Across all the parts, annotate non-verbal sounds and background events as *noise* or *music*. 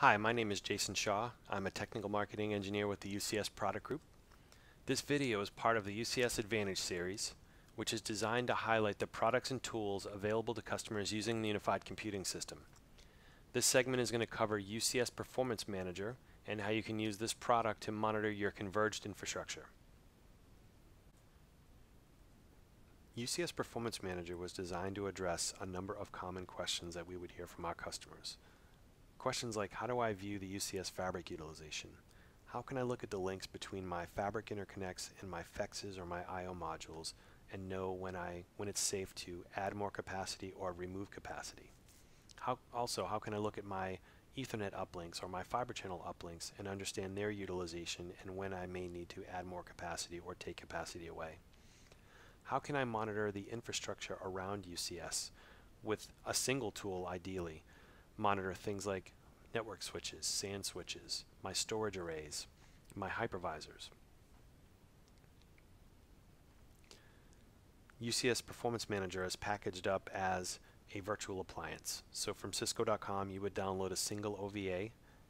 Hi, my name is Jason Shaw. I'm a technical marketing engineer with the UCS product group. This video is part of the UCS Advantage series, which is designed to highlight the products and tools available to customers using the Unified Computing System. This segment is going to cover UCS Performance Manager and how you can use this product to monitor your converged infrastructure. UCS Performance Manager was designed to address a number of common questions that we would hear from our customers. Questions like how do I view the UCS fabric utilization? How can I look at the links between my fabric interconnects and my FEXes or my I.O. modules and know when, I, when it's safe to add more capacity or remove capacity? How, also, how can I look at my Ethernet uplinks or my fiber channel uplinks and understand their utilization and when I may need to add more capacity or take capacity away? How can I monitor the infrastructure around UCS with a single tool ideally? Monitor things like network switches, SAN switches, my storage arrays, my hypervisors. UCS Performance Manager is packaged up as a virtual appliance. So from cisco.com you would download a single OVA,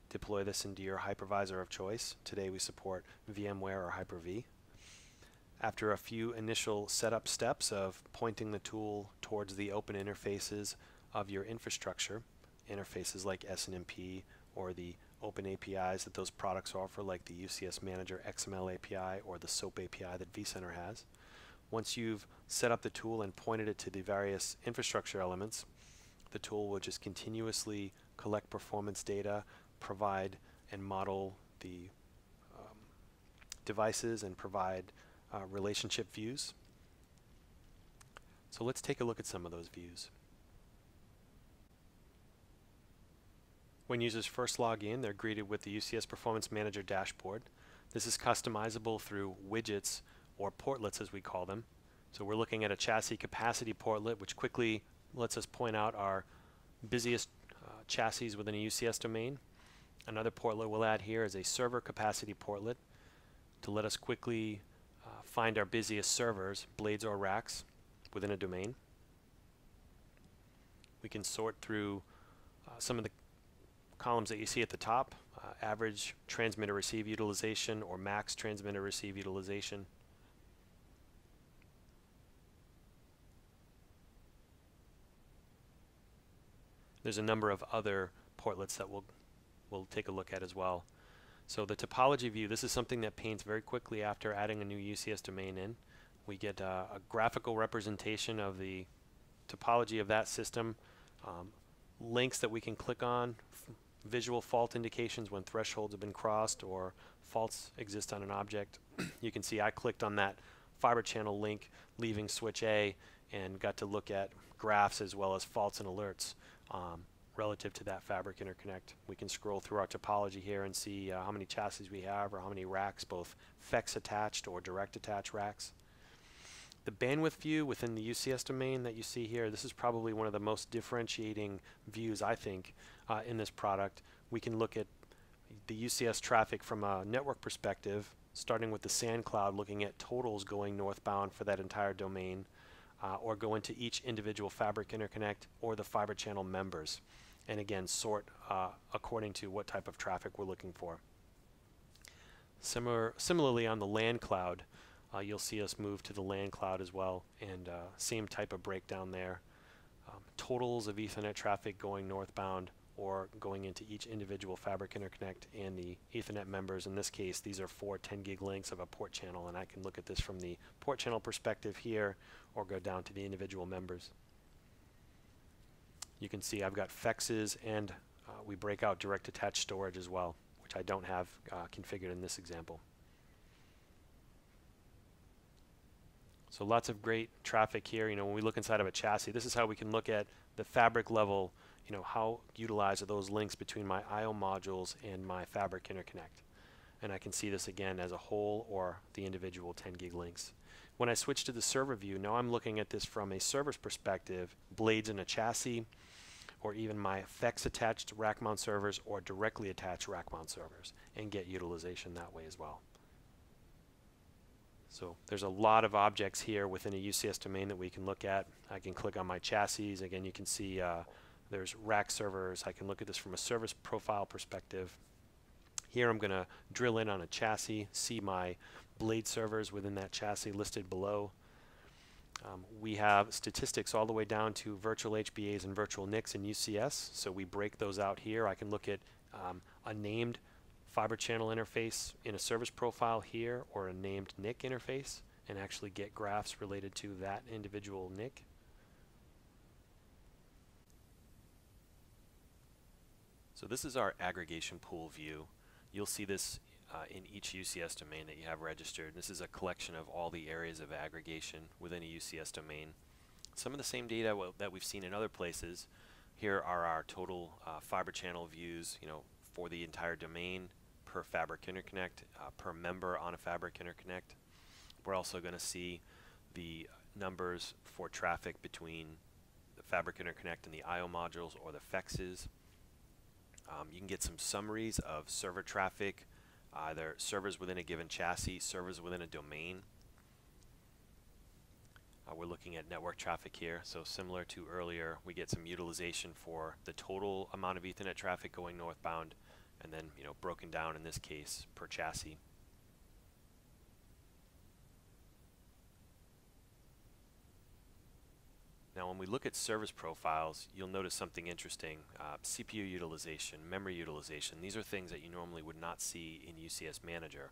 deploy this into your hypervisor of choice. Today we support VMware or Hyper-V. After a few initial setup steps of pointing the tool towards the open interfaces of your infrastructure, interfaces like SNMP or the open APIs that those products offer like the UCS Manager XML API or the SOAP API that vCenter has. Once you've set up the tool and pointed it to the various infrastructure elements, the tool will just continuously collect performance data, provide and model the um, devices and provide uh, relationship views. So let's take a look at some of those views. When users first log in, they're greeted with the UCS Performance Manager dashboard. This is customizable through widgets or portlets as we call them. So we're looking at a chassis capacity portlet which quickly lets us point out our busiest uh, chassis within a UCS domain. Another portlet we'll add here is a server capacity portlet to let us quickly uh, find our busiest servers, blades or racks, within a domain. We can sort through uh, some of the columns that you see at the top, uh, average transmitter receive utilization or max transmitter receive utilization. There's a number of other portlets that we'll, we'll take a look at as well. So the topology view, this is something that paints very quickly after adding a new UCS domain in. We get uh, a graphical representation of the topology of that system, um, links that we can click on visual fault indications when thresholds have been crossed or faults exist on an object. *clears throat* you can see I clicked on that fiber channel link leaving switch A and got to look at graphs as well as faults and alerts um, relative to that fabric interconnect. We can scroll through our topology here and see uh, how many chassis we have or how many racks, both FEX attached or direct attached racks. The bandwidth view within the UCS domain that you see here, this is probably one of the most differentiating views, I think, uh, in this product. We can look at the UCS traffic from a network perspective, starting with the SAN cloud, looking at totals going northbound for that entire domain, uh, or go into each individual fabric interconnect or the fiber channel members. And again, sort uh, according to what type of traffic we're looking for. Similar, similarly on the LAN cloud, uh, you'll see us move to the LAN cloud as well and uh, same type of breakdown there. Um, totals of Ethernet traffic going northbound or going into each individual fabric interconnect and the Ethernet members. In this case, these are four 10 gig links of a port channel and I can look at this from the port channel perspective here or go down to the individual members. You can see I've got FEXes and uh, we break out direct attached storage as well, which I don't have uh, configured in this example. So lots of great traffic here. You know, when we look inside of a chassis, this is how we can look at the fabric level, you know, how utilized are those links between my I.O. modules and my fabric interconnect. And I can see this again as a whole or the individual 10 gig links. When I switch to the server view, now I'm looking at this from a server's perspective, blades in a chassis, or even my FEX attached rack mount servers or directly attached rack mount servers, and get utilization that way as well. So there's a lot of objects here within a UCS domain that we can look at. I can click on my chassis. Again, you can see uh, There's rack servers. I can look at this from a service profile perspective. Here I'm going to drill in on a chassis, see my blade servers within that chassis listed below. Um, we have statistics all the way down to virtual HBAs and virtual NICs and UCS. So we break those out here. I can look at um, a named fiber channel interface in a service profile here or a named NIC interface and actually get graphs related to that individual NIC. So this is our aggregation pool view. You'll see this uh, in each UCS domain that you have registered. This is a collection of all the areas of aggregation within a UCS domain. Some of the same data that we've seen in other places. Here are our total uh, fiber channel views, you know, for the entire domain per fabric interconnect, uh, per member on a fabric interconnect. We're also going to see the numbers for traffic between the fabric interconnect and the IO modules or the FEXes. Um, you can get some summaries of server traffic, either servers within a given chassis, servers within a domain. Uh, we're looking at network traffic here, so similar to earlier, we get some utilization for the total amount of Ethernet traffic going northbound, and then you know broken down in this case per chassis. Now when we look at service profiles, you'll notice something interesting. Uh, CPU utilization, memory utilization, these are things that you normally would not see in UCS Manager.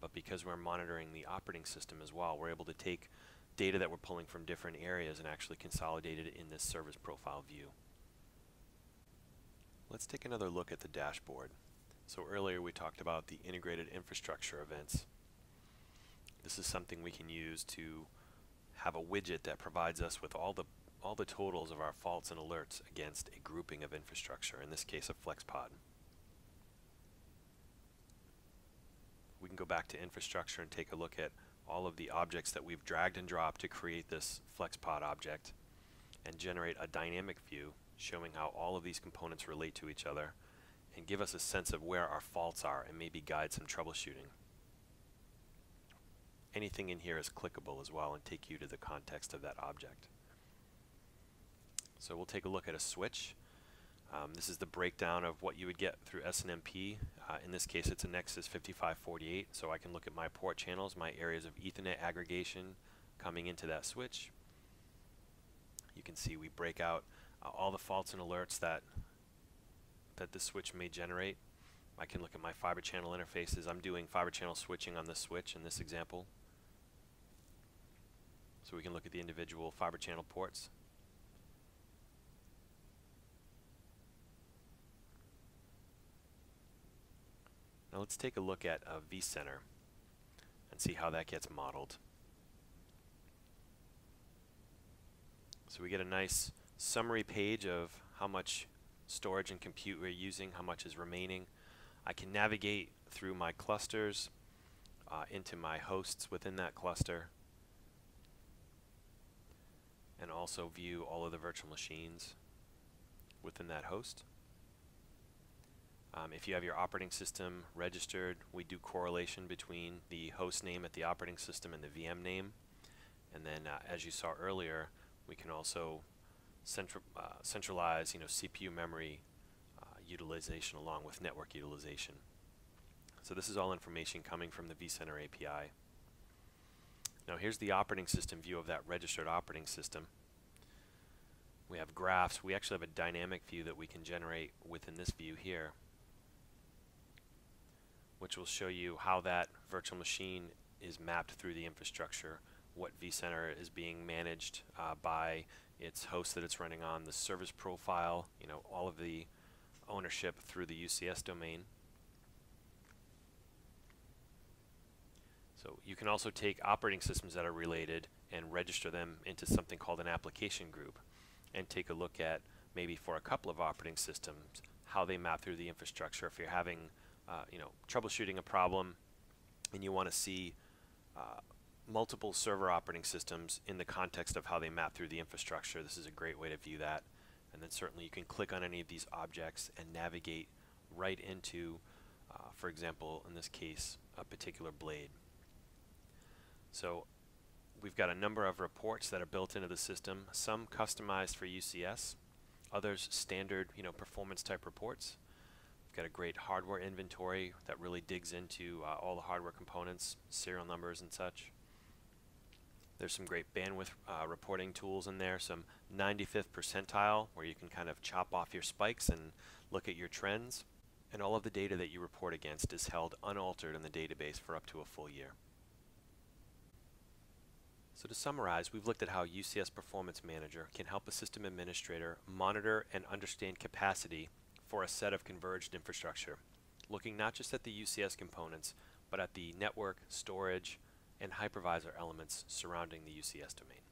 But because we're monitoring the operating system as well, we're able to take data that we're pulling from different areas and actually consolidate it in this service profile view. Let's take another look at the dashboard. So earlier we talked about the integrated infrastructure events. This is something we can use to have a widget that provides us with all the all the totals of our faults and alerts against a grouping of infrastructure, in this case a FlexPod. We can go back to infrastructure and take a look at all of the objects that we've dragged and dropped to create this FlexPod object and generate a dynamic view showing how all of these components relate to each other and give us a sense of where our faults are and maybe guide some troubleshooting. Anything in here is clickable as well and take you to the context of that object. So we'll take a look at a switch. Um, this is the breakdown of what you would get through SNMP. Uh, in this case, it's a Nexus 5548, so I can look at my port channels, my areas of Ethernet aggregation coming into that switch. You can see we break out uh, all the faults and alerts that that the switch may generate. I can look at my fiber channel interfaces. I'm doing fiber channel switching on this switch in this example. So we can look at the individual fiber channel ports. Now let's take a look at a vCenter and see how that gets modeled. So we get a nice summary page of how much storage and compute we're using, how much is remaining. I can navigate through my clusters uh, into my hosts within that cluster and also view all of the virtual machines within that host. Um, if you have your operating system registered, we do correlation between the host name at the operating system and the VM name. And then, uh, as you saw earlier, we can also central, uh, centralize, you know, CPU memory uh, utilization along with network utilization. So this is all information coming from the vCenter API. Now here's the operating system view of that registered operating system. We have graphs. We actually have a dynamic view that we can generate within this view here which will show you how that virtual machine is mapped through the infrastructure, what vCenter is being managed uh, by its host that it's running on, the service profile, you know, all of the ownership through the UCS domain. So you can also take operating systems that are related and register them into something called an application group and take a look at maybe for a couple of operating systems how they map through the infrastructure. If you're having uh, you know, troubleshooting a problem and you want to see uh, multiple server operating systems in the context of how they map through the infrastructure, this is a great way to view that. And then certainly you can click on any of these objects and navigate right into, uh, for example, in this case, a particular blade. So we've got a number of reports that are built into the system, some customized for UCS, others standard, you know, performance type reports. We've got a great hardware inventory that really digs into uh, all the hardware components, serial numbers and such. There's some great bandwidth uh, reporting tools in there, some 95th percentile where you can kind of chop off your spikes and look at your trends. And all of the data that you report against is held unaltered in the database for up to a full year. So to summarize, we've looked at how UCS Performance Manager can help a system administrator monitor and understand capacity for a set of converged infrastructure, looking not just at the UCS components, but at the network, storage, and hypervisor elements surrounding the UCS domain.